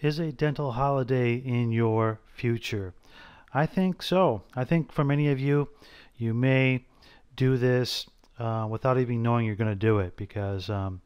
Is a dental holiday in your future? I think so. I think for many of you, you may do this uh, without even knowing you're going to do it because um,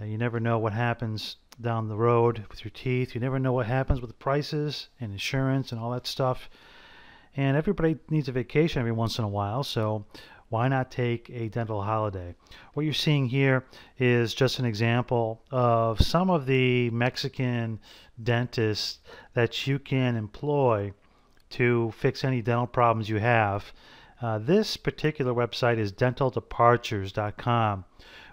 uh, you never know what happens down the road with your teeth. You never know what happens with prices and insurance and all that stuff. And everybody needs a vacation every once in a while, so why not take a dental holiday? What you're seeing here is just an example of some of the Mexican dentists that you can employ to fix any dental problems you have. Uh, this particular website is dentaldepartures.com,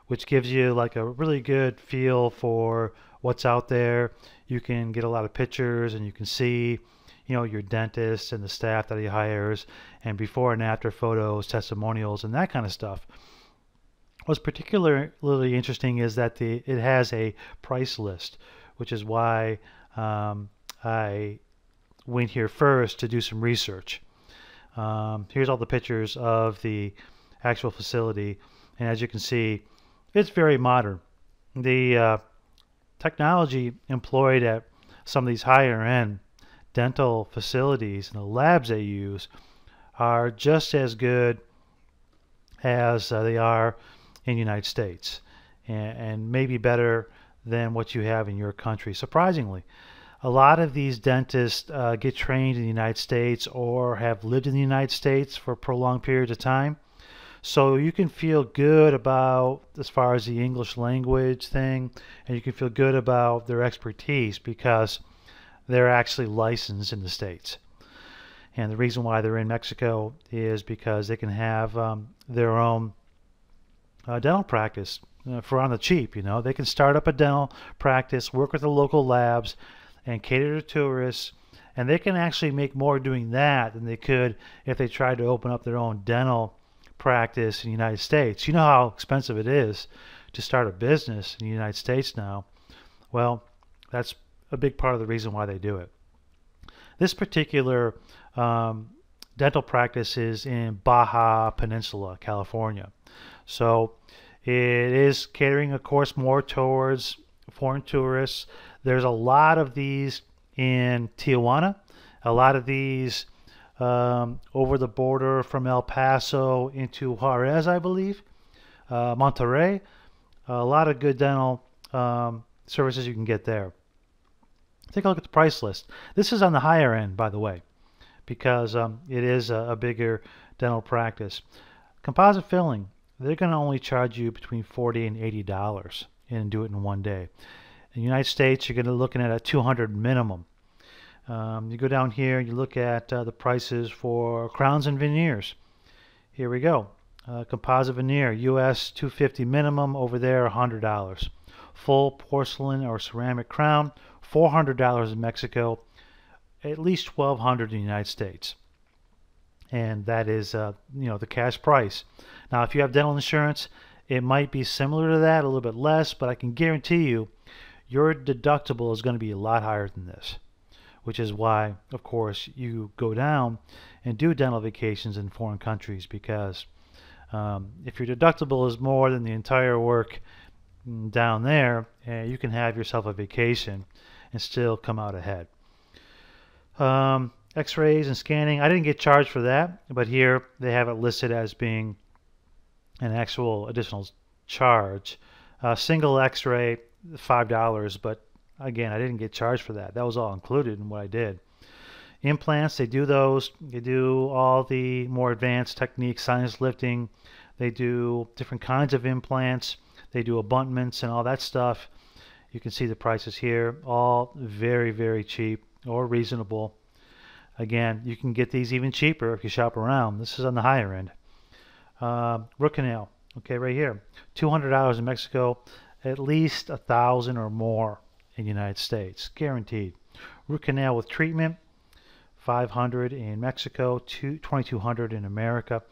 which gives you like a really good feel for what's out there. You can get a lot of pictures and you can see you know your dentist and the staff that he hires and before and after photos testimonials and that kind of stuff. What's particularly interesting is that the it has a price list which is why um, I went here first to do some research. Um, here's all the pictures of the actual facility and as you can see it's very modern. The uh, technology employed at some of these higher end dental facilities and the labs they use are just as good as uh, they are in the United States and, and maybe better than what you have in your country, surprisingly. A lot of these dentists uh, get trained in the United States or have lived in the United States for prolonged periods of time. So you can feel good about as far as the English language thing, and you can feel good about their expertise because they're actually licensed in the States. And the reason why they're in Mexico is because they can have um, their own uh, dental practice uh, for on the cheap. You know, they can start up a dental practice, work with the local labs, and cater to tourists. And they can actually make more doing that than they could if they tried to open up their own dental practice in the United States. You know how expensive it is to start a business in the United States now. Well, that's a big part of the reason why they do it. This particular um, dental practice is in Baja Peninsula, California. So it is catering, of course, more towards foreign tourists. There's a lot of these in Tijuana, a lot of these um, over the border from El Paso into Juarez, I believe, uh, Monterrey. A lot of good dental um, services you can get there. Take a look at the price list. This is on the higher end, by the way, because um, it is a, a, bigger dental practice. Composite filling, they're going to only charge you between 40 and 80 dollars and do it in one day. In the United States, you're going to be looking at a 200 minimum. Um, you go down here you look at uh, the prices for crowns and veneers. Here we go. Uh, composite veneer, US 250 minimum, over there $100. Full porcelain or ceramic crown, $400 in Mexico, at least $1,200 in the United States. And that is, uh, you know, the cash price. Now, if you have dental insurance, it might be similar to that, a little bit less, but I can guarantee you your deductible is going to be a lot higher than this, which is why, of course, you go down and do dental vacations in foreign countries because um, if your deductible is more than the entire work down there, you can have yourself a vacation and still come out ahead. Um, X-rays and scanning, I didn't get charged for that, but here they have it listed as being an actual additional charge. Uh, single X-ray, five dollars, but again, I didn't get charged for that. That was all included in what I did. Implants, they do those. They do all the more advanced techniques, sinus lifting. They do different kinds of implants. They do abutments and all that stuff. You can see the prices here, all very, very cheap or reasonable. Again, you can get these even cheaper if you shop around. This is on the higher end. Uh, root canal, okay, right here, $200 in Mexico, at least a thousand or more in the United States, guaranteed. Root canal with treatment, 500 in Mexico, 2200 in America,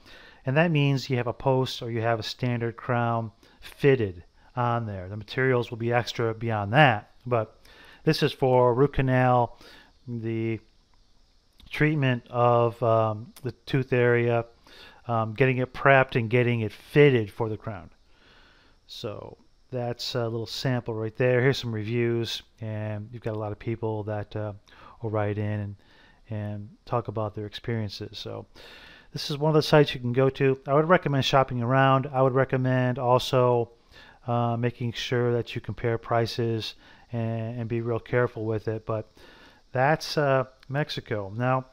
and that means you have a post or you have a standard crown fitted on there. The materials will be extra beyond that, but this is for root canal, the treatment of um, the tooth area, um, getting it prepped and getting it fitted for the crown. So that's a little sample right there. Here's some reviews, and you've got a lot of people that uh, will write in and and talk about their experiences. So this is one of the sites you can go to. I would recommend shopping around. I would recommend also uh, making sure that you compare prices and, and, be real careful with it. But that's uh, Mexico. Now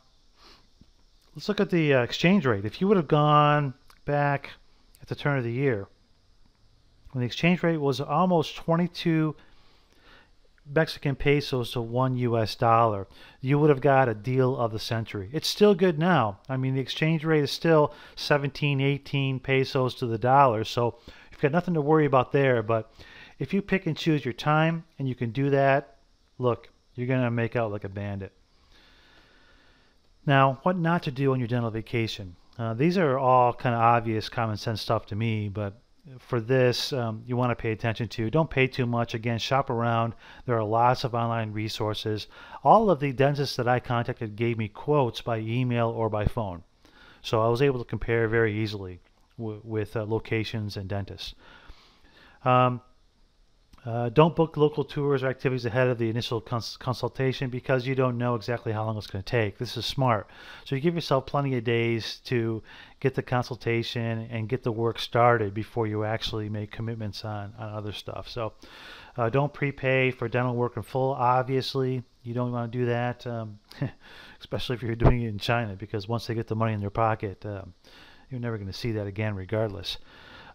let's look at the uh, exchange rate. If you would have gone back at the turn of the year, when the exchange rate was almost 22 Mexican pesos to one US dollar, you would have got a deal of the century. It's still good now. I mean, the exchange rate is still 17, 18 pesos to the dollar, so you've got nothing to worry about there. But if you pick and choose your time and you can do that, look, you're going to make out like a bandit. Now, what not to do on your dental vacation? Uh, these are all kind of obvious common sense stuff to me, but for this um, you want to pay attention to. Don't pay too much. Again, shop around. There are lots of online resources. All of the dentists that I contacted gave me quotes by email or by phone. So I was able to compare very easily with uh, locations and dentists. Um, uh, don't book local tours or activities ahead of the initial cons consultation because you don't know exactly how long it's going to take. This is smart. So you give yourself plenty of days to get the consultation and get the work started before you actually make commitments on, on other stuff. So uh, don't prepay for dental work in full. Obviously, you don't want to do that, um, especially if you're doing it in China because once they get the money in their pocket, um, you're never going to see that again regardless.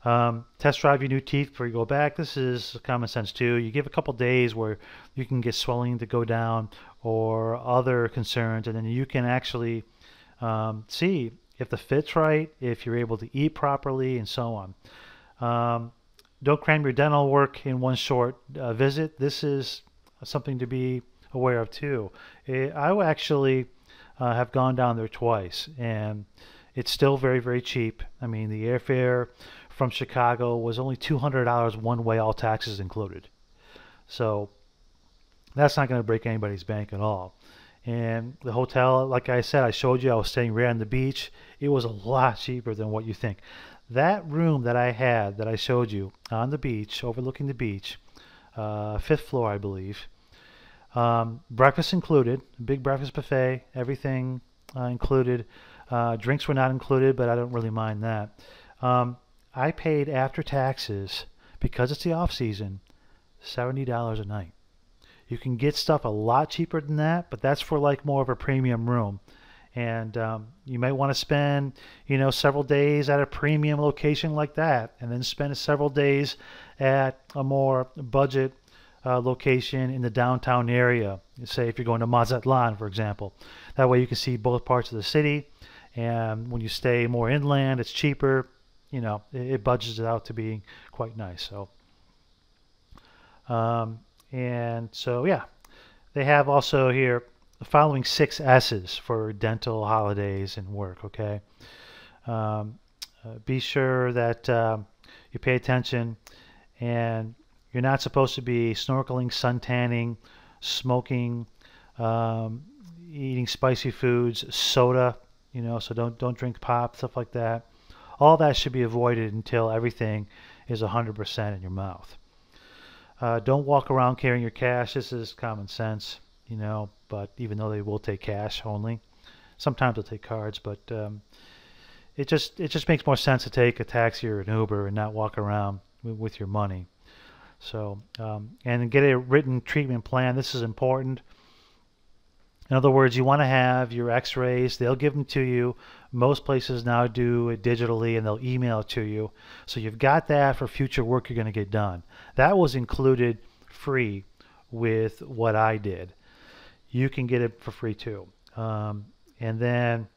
Um, test drive your new teeth before you go back. This is common sense too. You give a couple days where you can get swelling to go down or other concerns, and then you can actually um, see if the fit's right, if you're able to eat properly, and so on. Um, don't cram your dental work in one short uh, visit. This is something to be aware of too. It, I actually uh, have gone down there twice, and it's still very, very cheap. I mean, the airfare from Chicago was only $200 one way, all taxes included. So that's not going to break anybody's bank at all. And the hotel, like I said, I showed you I was staying right on the beach. It was a lot cheaper than what you think. That room that I had that I showed you on the beach, overlooking the beach, uh, fifth floor, I believe, um, breakfast included, big breakfast buffet, everything uh, included. Uh, drinks were not included, but I don't really mind that. Um, I paid after taxes because it's the off season $70 a night. You can get stuff a lot cheaper than that, but that's for like more of a premium room. And um, you might want to spend, you know, several days at a premium location like that, and then spend several days at a more budget uh, location in the downtown area. Say if you're going to Mazatlan, for example. That way you can see both parts of the city. And when you stay more inland, it's cheaper you know, it, it budgets it out to being quite nice. So, um, and so yeah, they have also here the following six S's for dental holidays and work. Okay, um, uh, be sure that um, you pay attention, and you're not supposed to be snorkeling, sun tanning, smoking, um, eating spicy foods, soda. You know, so don't don't drink pop, stuff like that. All that should be avoided until everything is 100% in your mouth. Uh, don't walk around carrying your cash. This is common sense, you know, but even though they will take cash only, sometimes they'll take cards, but um, it just it just makes more sense to take a taxi or an Uber and not walk around with, your money. So, um, and get a written treatment plan. This is important. In other words, you want to have your x-rays. They'll give them to you. Most places now do it digitally and they'll email it to you. So you've got that for future work you're going to get done. That was included free with what I did. You can get it for free too. Um, and then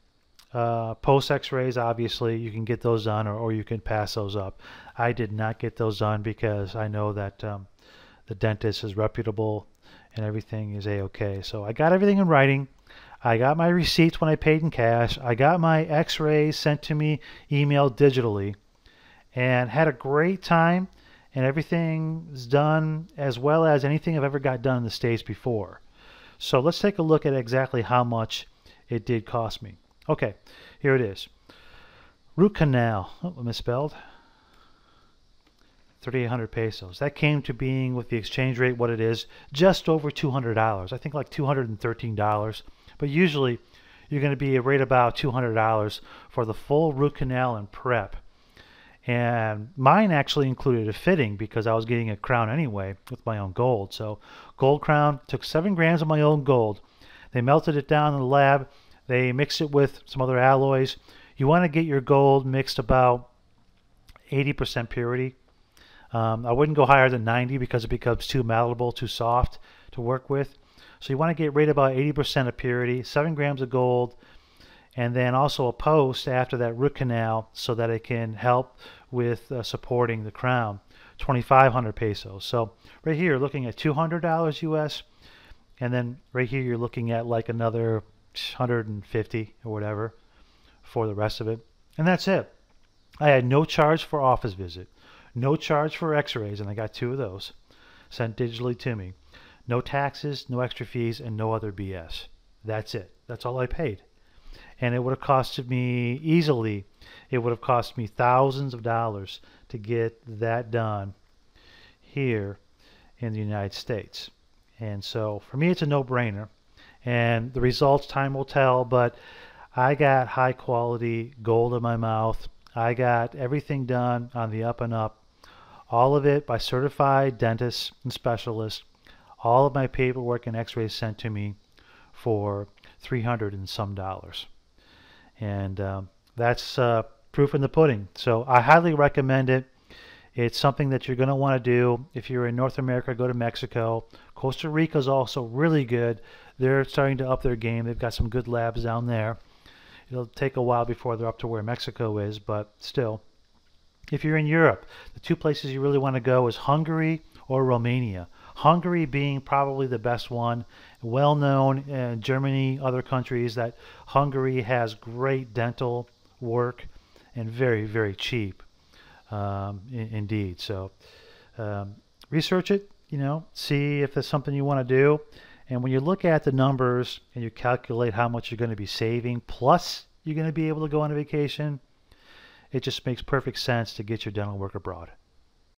uh, post x-rays, obviously, you can get those done or, or you can pass those up. I did not get those done because I know that um, the dentist is reputable and everything is a-okay. So I got everything in writing. I got my receipts when I paid in cash. I got my x-rays sent to me emailed digitally and had a great time and everything is done as well as anything I've ever got done in the States before. So let's take a look at exactly how much it did cost me. Okay, here it is. Root canal, oh, misspelled. 3,800 pesos. That came to being, with the exchange rate, what it is, just over $200. I think like $213. But usually, you're going to be right about $200 for the full root canal and prep. And mine actually included a fitting because I was getting a crown anyway with my own gold. So, gold crown took seven grams of my own gold. They melted it down in the lab. They mixed it with some other alloys. You want to get your gold mixed about 80% purity. Um, I wouldn't go higher than 90 because it becomes too malleable, too soft to work with. So you want to get right about 80% of purity, 7 grams of gold, and then also a post after that root canal so that it can help with uh, supporting the crown. 2,500 pesos. So right here, looking at $200 US, and then right here you're looking at like another 150 or whatever for the rest of it. And that's it. I had no charge for office visit, no charge for x-rays, and I got two of those sent digitally to me. No taxes, no extra fees, and no other BS. That's it. That's all I paid. And it would have costed me easily it would have cost me thousands of dollars to get that done here in the United States. And so for me it's a no-brainer. And the results time will tell but I got high quality gold in my mouth. I got everything done on the up and up. All of it by certified dentists and specialists all of my paperwork and x-rays sent to me for 300 and some dollars and um, that's uh, proof in the pudding. So I highly recommend it. It's something that you're going to want to do if you're in North America. Go to Mexico. Costa Rica is also really good. They're starting to up their game. They've got some good labs down there. It'll take a while before they're up to where Mexico is, but still. If you're in Europe, the two places you really want to go is Hungary or Romania. Hungary being probably the best one. Well known in Germany, other countries, that Hungary has great dental work and very, very cheap um, in, indeed. So um, research it, you know, see if it's something you want to do. And when you look at the numbers and you calculate how much you're going to be saving, plus you're going to be able to go on a vacation, it just makes perfect sense to get your dental work abroad.